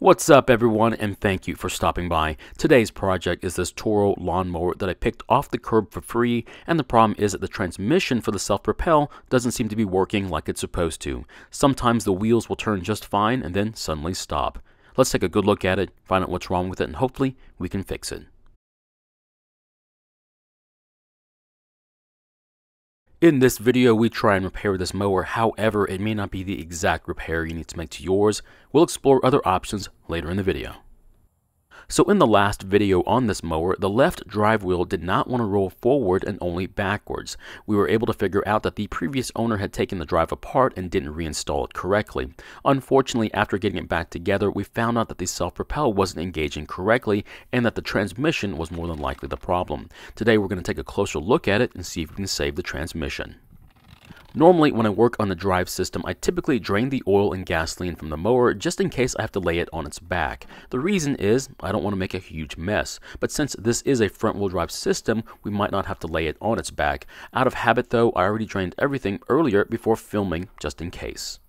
What's up everyone and thank you for stopping by. Today's project is this Toro lawnmower that I picked off the curb for free and the problem is that the transmission for the self-propel doesn't seem to be working like it's supposed to. Sometimes the wheels will turn just fine and then suddenly stop. Let's take a good look at it, find out what's wrong with it and hopefully we can fix it. In this video, we try and repair this mower, however, it may not be the exact repair you need to make to yours. We'll explore other options later in the video. So in the last video on this mower, the left drive wheel did not want to roll forward and only backwards. We were able to figure out that the previous owner had taken the drive apart and didn't reinstall it correctly. Unfortunately, after getting it back together, we found out that the self-propel wasn't engaging correctly and that the transmission was more than likely the problem. Today we're going to take a closer look at it and see if we can save the transmission. Normally, when I work on the drive system, I typically drain the oil and gasoline from the mower just in case I have to lay it on its back. The reason is I don't want to make a huge mess, but since this is a front wheel drive system, we might not have to lay it on its back. Out of habit though, I already drained everything earlier before filming just in case.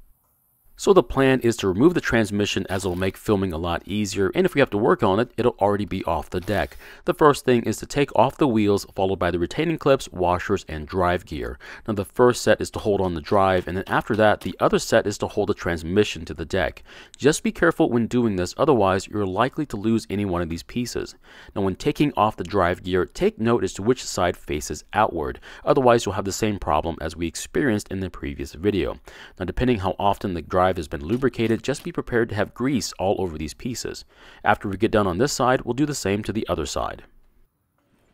So the plan is to remove the transmission as it'll make filming a lot easier and if we have to work on it, it'll already be off the deck. The first thing is to take off the wheels followed by the retaining clips, washers, and drive gear. Now the first set is to hold on the drive and then after that the other set is to hold the transmission to the deck. Just be careful when doing this otherwise you're likely to lose any one of these pieces. Now when taking off the drive gear, take note as to which side faces outward. Otherwise you'll have the same problem as we experienced in the previous video. Now depending how often the drive drive has been lubricated, just be prepared to have grease all over these pieces. After we get done on this side, we'll do the same to the other side.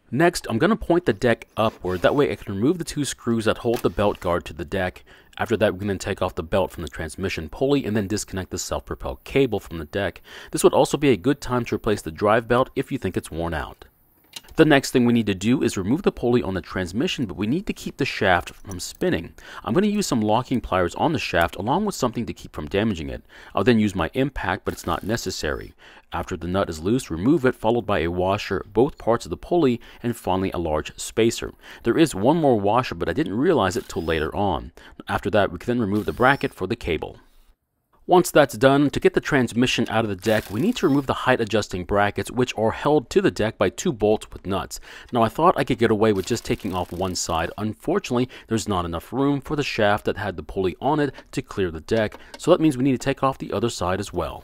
Next, I'm going to point the deck upward, that way I can remove the two screws that hold the belt guard to the deck. After that, we can then take off the belt from the transmission pulley and then disconnect the self-propelled cable from the deck. This would also be a good time to replace the drive belt if you think it's worn out. The next thing we need to do is remove the pulley on the transmission, but we need to keep the shaft from spinning. I'm going to use some locking pliers on the shaft along with something to keep from damaging it. I'll then use my impact, but it's not necessary. After the nut is loose, remove it, followed by a washer, both parts of the pulley, and finally a large spacer. There is one more washer, but I didn't realize it till later on. After that, we can then remove the bracket for the cable. Once that's done, to get the transmission out of the deck, we need to remove the height adjusting brackets which are held to the deck by two bolts with nuts. Now I thought I could get away with just taking off one side. Unfortunately, there's not enough room for the shaft that had the pulley on it to clear the deck, so that means we need to take off the other side as well.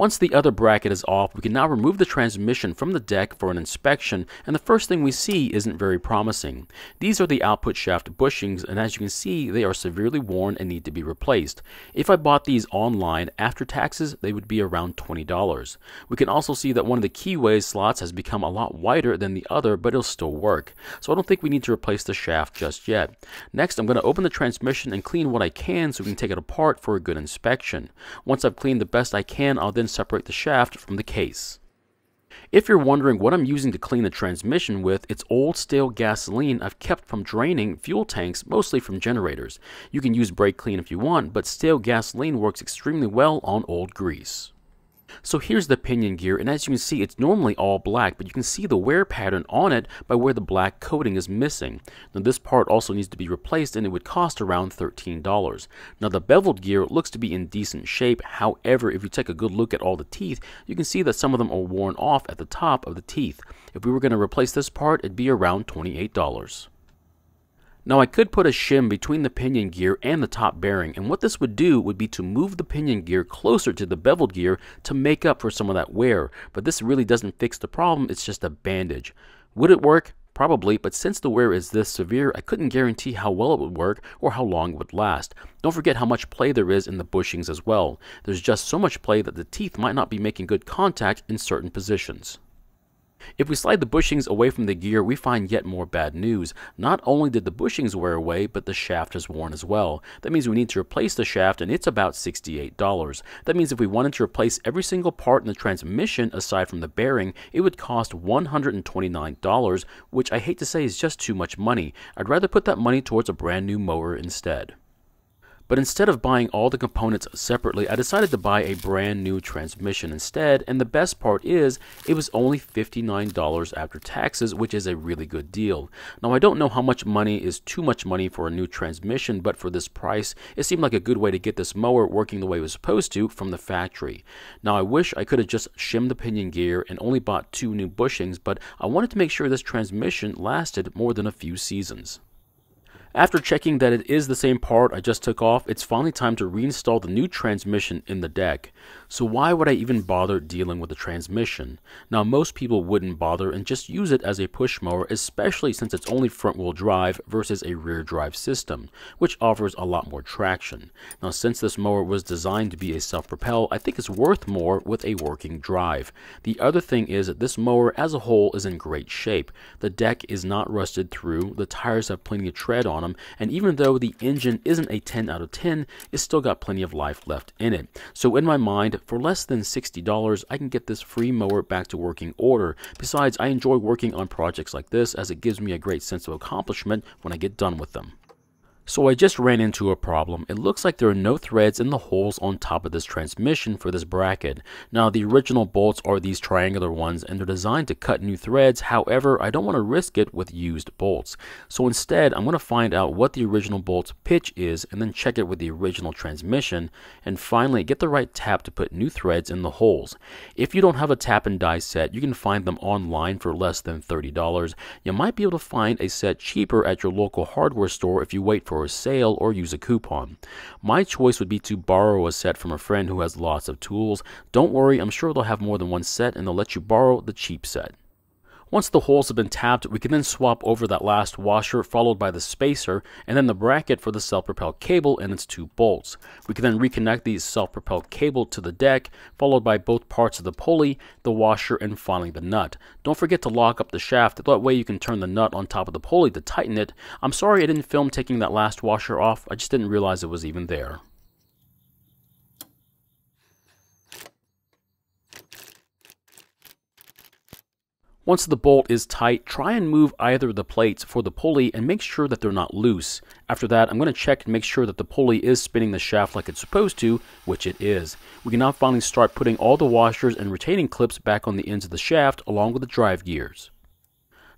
Once the other bracket is off, we can now remove the transmission from the deck for an inspection, and the first thing we see isn't very promising. These are the output shaft bushings, and as you can see, they are severely worn and need to be replaced. If I bought these online after taxes, they would be around $20. We can also see that one of the keyway slots has become a lot wider than the other, but it'll still work. So I don't think we need to replace the shaft just yet. Next, I'm going to open the transmission and clean what I can so we can take it apart for a good inspection. Once I've cleaned the best I can, I'll then separate the shaft from the case. If you're wondering what I'm using to clean the transmission with, it's old stale gasoline I've kept from draining fuel tanks, mostly from generators. You can use brake clean if you want, but stale gasoline works extremely well on old grease. So here's the pinion gear, and as you can see, it's normally all black, but you can see the wear pattern on it by where the black coating is missing. Now this part also needs to be replaced, and it would cost around $13. Now the beveled gear looks to be in decent shape, however, if you take a good look at all the teeth, you can see that some of them are worn off at the top of the teeth. If we were going to replace this part, it'd be around $28. Now I could put a shim between the pinion gear and the top bearing and what this would do would be to move the pinion gear closer to the beveled gear to make up for some of that wear, but this really doesn't fix the problem, it's just a bandage. Would it work? Probably, but since the wear is this severe, I couldn't guarantee how well it would work or how long it would last. Don't forget how much play there is in the bushings as well. There's just so much play that the teeth might not be making good contact in certain positions. If we slide the bushings away from the gear, we find yet more bad news. Not only did the bushings wear away, but the shaft is worn as well. That means we need to replace the shaft, and it's about $68. That means if we wanted to replace every single part in the transmission, aside from the bearing, it would cost $129, which I hate to say is just too much money. I'd rather put that money towards a brand new mower instead. But instead of buying all the components separately, I decided to buy a brand new transmission instead, and the best part is, it was only $59 after taxes, which is a really good deal. Now I don't know how much money is too much money for a new transmission, but for this price, it seemed like a good way to get this mower working the way it was supposed to from the factory. Now I wish I could have just shimmed the pinion gear and only bought two new bushings, but I wanted to make sure this transmission lasted more than a few seasons. After checking that it is the same part I just took off, it's finally time to reinstall the new transmission in the deck. So why would I even bother dealing with the transmission? Now most people wouldn't bother and just use it as a push mower, especially since it's only front wheel drive versus a rear drive system, which offers a lot more traction. Now since this mower was designed to be a self-propel, I think it's worth more with a working drive. The other thing is that this mower as a whole is in great shape. The deck is not rusted through, the tires have plenty of tread on them, and even though the engine isn't a 10 out of 10, it's still got plenty of life left in it. So in my mind, for less than $60, I can get this free mower back to working order. Besides, I enjoy working on projects like this as it gives me a great sense of accomplishment when I get done with them. So I just ran into a problem. It looks like there are no threads in the holes on top of this transmission for this bracket. Now the original bolts are these triangular ones and they're designed to cut new threads. However, I don't want to risk it with used bolts. So instead, I'm going to find out what the original bolt's pitch is and then check it with the original transmission and finally get the right tap to put new threads in the holes. If you don't have a tap and die set, you can find them online for less than $30. You might be able to find a set cheaper at your local hardware store if you wait for a sale or use a coupon. My choice would be to borrow a set from a friend who has lots of tools. Don't worry, I'm sure they'll have more than one set and they'll let you borrow the cheap set. Once the holes have been tapped, we can then swap over that last washer followed by the spacer and then the bracket for the self-propelled cable and its two bolts. We can then reconnect the self-propelled cable to the deck followed by both parts of the pulley, the washer, and finally the nut. Don't forget to lock up the shaft, that way you can turn the nut on top of the pulley to tighten it. I'm sorry I didn't film taking that last washer off, I just didn't realize it was even there. Once the bolt is tight, try and move either of the plates for the pulley and make sure that they're not loose. After that, I'm going to check and make sure that the pulley is spinning the shaft like it's supposed to, which it is. We can now finally start putting all the washers and retaining clips back on the ends of the shaft along with the drive gears.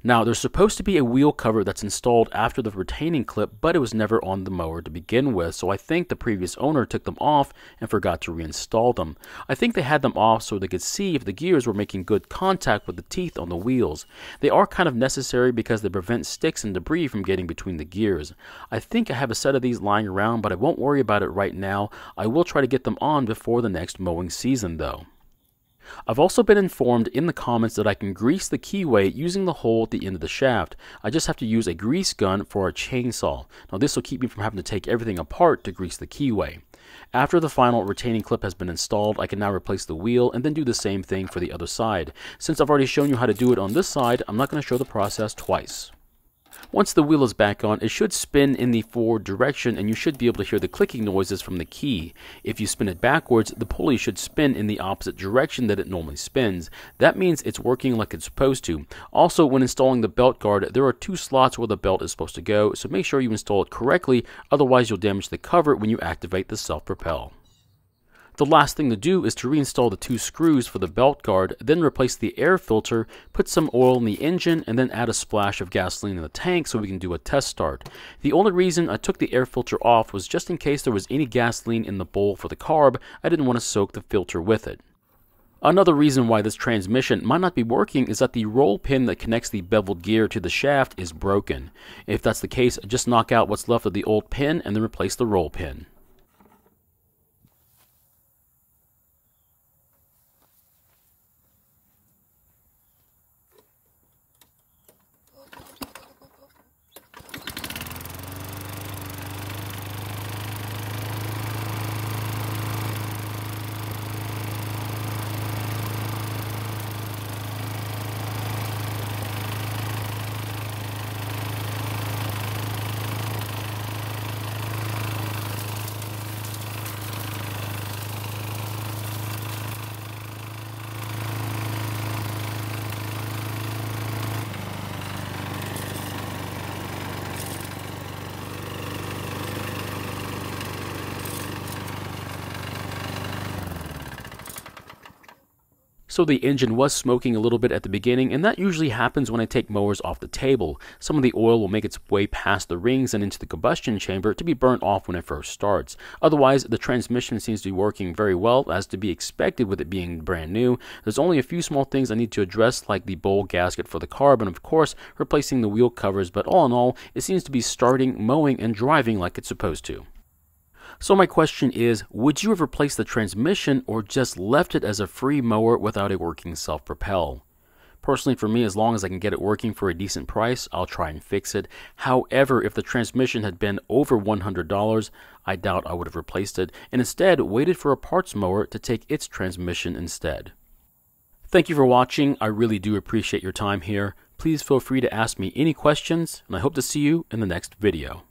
Now, there's supposed to be a wheel cover that's installed after the retaining clip, but it was never on the mower to begin with, so I think the previous owner took them off and forgot to reinstall them. I think they had them off so they could see if the gears were making good contact with the teeth on the wheels. They are kind of necessary because they prevent sticks and debris from getting between the gears. I think I have a set of these lying around, but I won't worry about it right now. I will try to get them on before the next mowing season, though. I've also been informed in the comments that I can grease the keyway using the hole at the end of the shaft. I just have to use a grease gun for a chainsaw. Now this will keep me from having to take everything apart to grease the keyway. After the final retaining clip has been installed, I can now replace the wheel and then do the same thing for the other side. Since I've already shown you how to do it on this side, I'm not going to show the process twice. Once the wheel is back on, it should spin in the forward direction and you should be able to hear the clicking noises from the key. If you spin it backwards, the pulley should spin in the opposite direction that it normally spins. That means it's working like it's supposed to. Also, when installing the belt guard, there are two slots where the belt is supposed to go, so make sure you install it correctly, otherwise you'll damage the cover when you activate the self-propel. The last thing to do is to reinstall the two screws for the belt guard, then replace the air filter, put some oil in the engine, and then add a splash of gasoline in the tank so we can do a test start. The only reason I took the air filter off was just in case there was any gasoline in the bowl for the carb, I didn't want to soak the filter with it. Another reason why this transmission might not be working is that the roll pin that connects the beveled gear to the shaft is broken. If that's the case, just knock out what's left of the old pin and then replace the roll pin. So the engine was smoking a little bit at the beginning, and that usually happens when I take mowers off the table. Some of the oil will make its way past the rings and into the combustion chamber to be burnt off when it first starts. Otherwise, the transmission seems to be working very well, as to be expected with it being brand new. There's only a few small things I need to address, like the bowl gasket for the carb, and of course, replacing the wheel covers, but all in all, it seems to be starting, mowing, and driving like it's supposed to. So my question is, would you have replaced the transmission or just left it as a free mower without a working self-propel? Personally, for me, as long as I can get it working for a decent price, I'll try and fix it. However, if the transmission had been over $100, I doubt I would have replaced it, and instead waited for a parts mower to take its transmission instead. Thank you for watching. I really do appreciate your time here. Please feel free to ask me any questions, and I hope to see you in the next video.